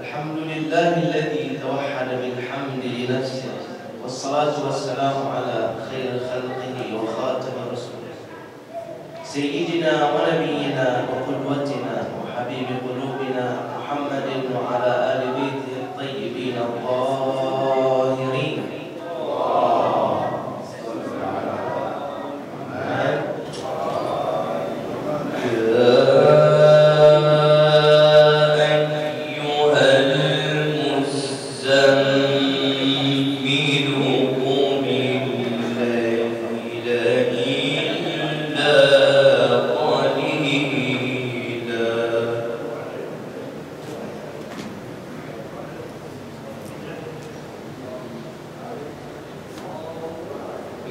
الحمد لله الذي توحد بالحمد لنفسه والصلاة والسلام على خير خلقه وخاتم رسوله سيدنا ونبينا وقدوتنا وحبيب قلوبنا محمد وعلى آل بيته الطيبين الطاهرين.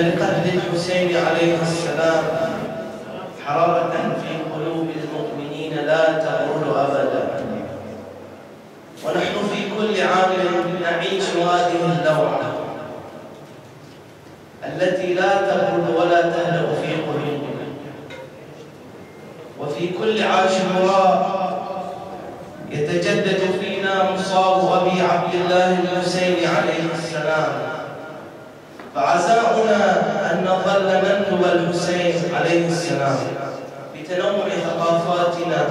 لقتل الحسين عليه السلام. حرارة في قلوب المؤمنين لا تغرد أبدا. ونحن في كل عام نعيش هذه اللوعة التي لا تغرد ولا تهدأ في قلوبنا. وفي كل عاشوراء يتجدد فينا مصاب أبي عبد الله الحسين عليه السلام فعزاؤنا أن نظل نندب الحسين عليه السلام بتنوع ثقافاتنا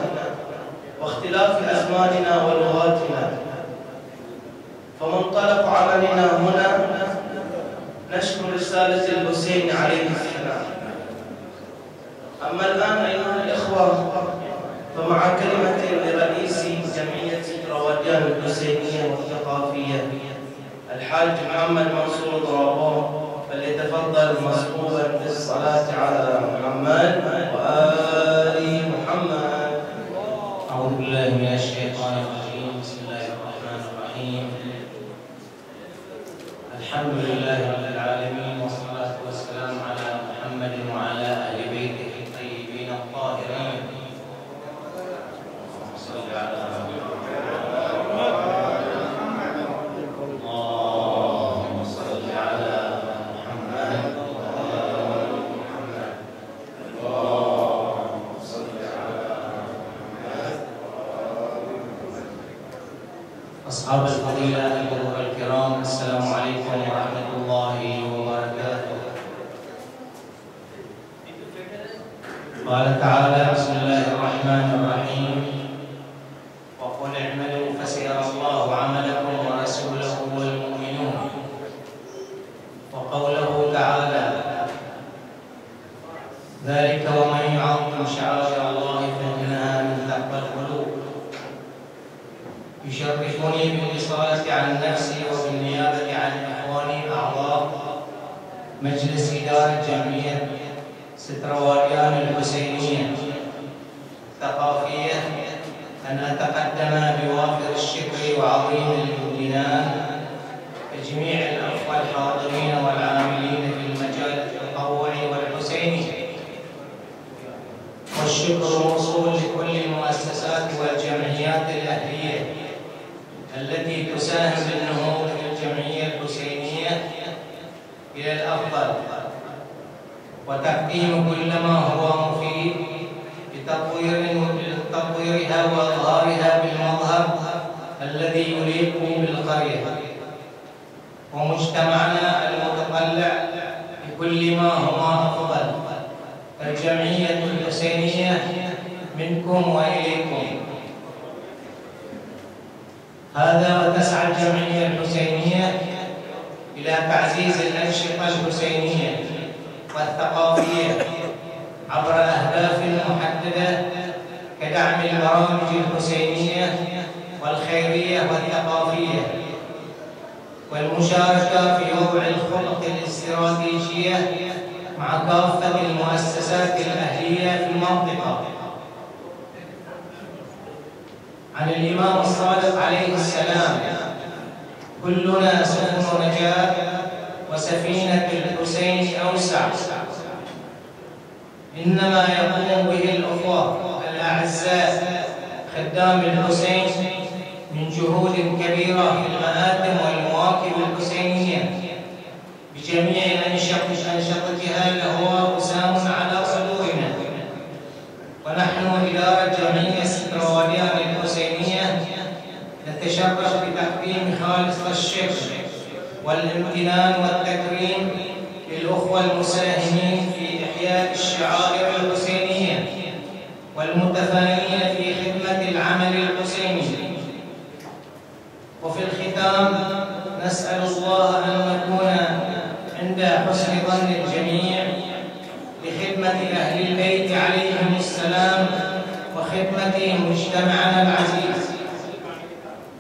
واختلاف أزماننا ولغاتنا. فمنطلق عملنا هنا نشر رسالة الحسين عليه السلام. أما الآن أيها الإخوة فمع كلمة لرئيس جمعية روادان الحسينية والثقافية الحاج محمد منصور ضرابون فليتفضل مصحوبا بالصلاة على محمد وآل محمد. أعوذ بالله من الشيطان الرجيم. بسم الله الرحمن الرحيم. الحمد لله رب العالمين والصلاة والسلام على محمد وعلى أهل بيته الطيبين الطاهرين اللهم صل على اللهم صل على محمد وآل محمد اللهم صل على أصحاب الفضيلة الغرور الكرام السلام عليكم ورحمة الله وبركاته. قال تعالى بسم الله الرحمن الرحيم. وقل اعملوا فسيرى الله عملكم ورسوله والمؤمنون. وقوله تعالى ذلك ومن يعظم شعائر يشرفني بالإصرار عن نفسي وبالنيابة عن إخواني أعضاء مجلس إدارة جمعية سترواليان الحسينية. الثقافية أن أتقدم بوافر الشكر وعظيم الامتنان لجميع الأخوة الحاضرين والعاملين في المجال التطوعي والحسيني. والشكر موصول لكل المؤسسات والجمعيات الأهلية. التي تساهم بالنهوض بالجمعية الحسينية إلى الأفضل. وتقديم كل ما هو مفيد لتطوير لتطويرها وإظهارها بالمظهر الذي يليق بالقرية. ومجتمعنا المتطلع بكل ما هو أفضل. الجمعية الحسينية منكم وإليكم. هذا وتسعى الجمعية الحسينية إلى تعزيز الأنشطة الحسينية والثقافية عبر أهداف محددة كدعم البرامج الحسينية والخيرية والثقافية والمشاركة في وضع الخطط الاستراتيجية مع كافة المؤسسات الأهلية في المنطقة. عن الإمام الصادق عليه السلام. كلنا سفن نجاة وسفينة الحسين أوسع. إنما يقوم به الأخوة الأعزاء خدام الحسين من جهود كبيرة في المآتم والمواكب الحسينية. بجميع أنشطتها له وسام على صدورنا ونحن إدارة جمعية سترواليان الحسينية نتشرف بتقديم خالص الشكر والامتنان والتكريم للأخوة المساهمين في إحياء الشعائر الحسينية والمتفانين في خدمة العمل الحسيني. وفي الختام نسأل الله أن نكون عند حسن ظن الجميع لخدمة أهل البيت عليهم السلام وخدمة مجتمعنا العزيز.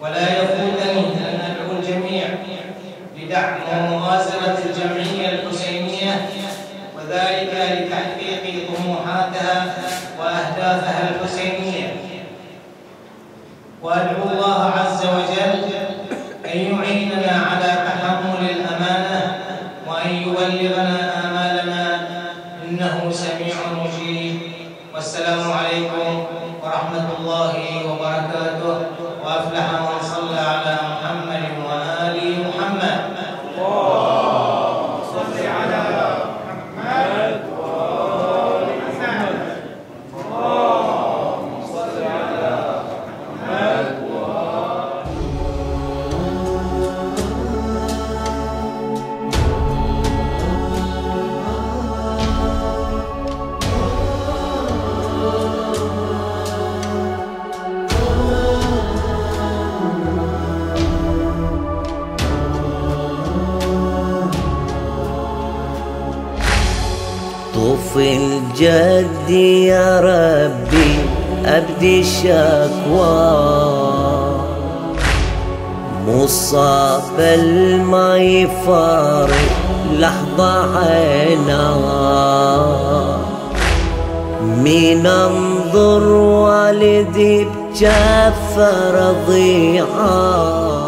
ولا يفوتني أن ندعو الجميع لدعم ومؤازرة الجمعية الحسينية وذلك لتحقيق طموحاتها وأهدافها الحسينية. وأدعو الله عز وجل أن يعيننا على تحمل الأمانة وأن يبلغنا آمالنا. إنه سميع مجيب. والسلام عليكم ورحمة الله وبركاته. طوف الجد يا ربي أبدي الشكوى مصاب الما يفارق لحظة عينا من انظر والدي بجف رضيعه